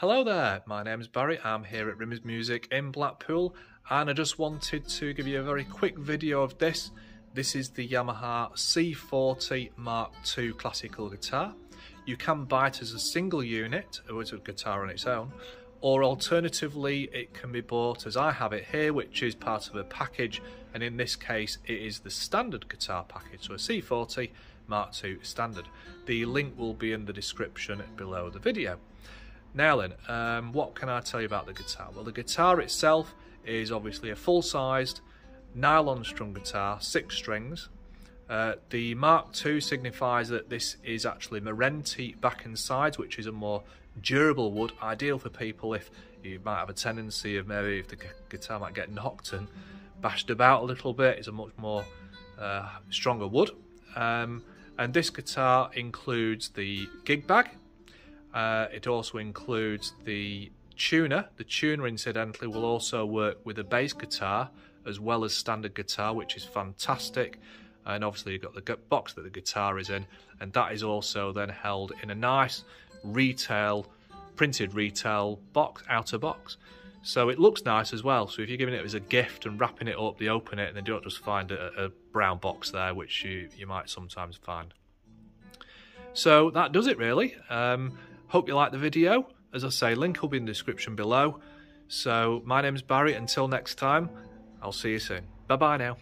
Hello there, my name's Barry, I'm here at Rimmers Music in Blackpool and I just wanted to give you a very quick video of this. This is the Yamaha C40 Mark II classical guitar. You can buy it as a single unit or as a guitar on its own or alternatively it can be bought as I have it here which is part of a package and in this case it is the standard guitar package so a C40 Mark II standard. The link will be in the description below the video. Now then, um, what can I tell you about the guitar? Well, the guitar itself is obviously a full-sized nylon strung guitar, six strings. Uh, the Mark II signifies that this is actually Meranti back and sides, which is a more durable wood, ideal for people if you might have a tendency of maybe if the guitar might get knocked and bashed about a little bit. It's a much more uh, stronger wood. Um, and this guitar includes the gig bag, uh, it also includes the tuner. The tuner, incidentally, will also work with a bass guitar as well as standard guitar, which is fantastic. And obviously, you've got the box that the guitar is in, and that is also then held in a nice retail, printed retail box, outer box. So it looks nice as well. So if you're giving it as a gift and wrapping it up, you open it and then you don't just find a, a brown box there, which you, you might sometimes find. So that does it really. Um, Hope you like the video. As I say, link will be in the description below. So my name's Barry. Until next time, I'll see you soon. Bye-bye now.